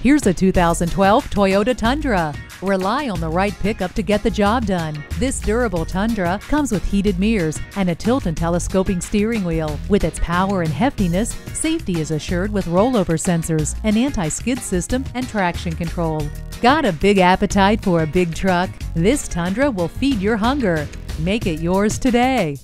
Here's a 2012 Toyota Tundra. Rely on the right pickup to get the job done. This durable Tundra comes with heated mirrors and a tilt and telescoping steering wheel. With its power and heftiness, safety is assured with rollover sensors, an anti-skid system, and traction control. Got a big appetite for a big truck? This Tundra will feed your hunger. Make it yours today.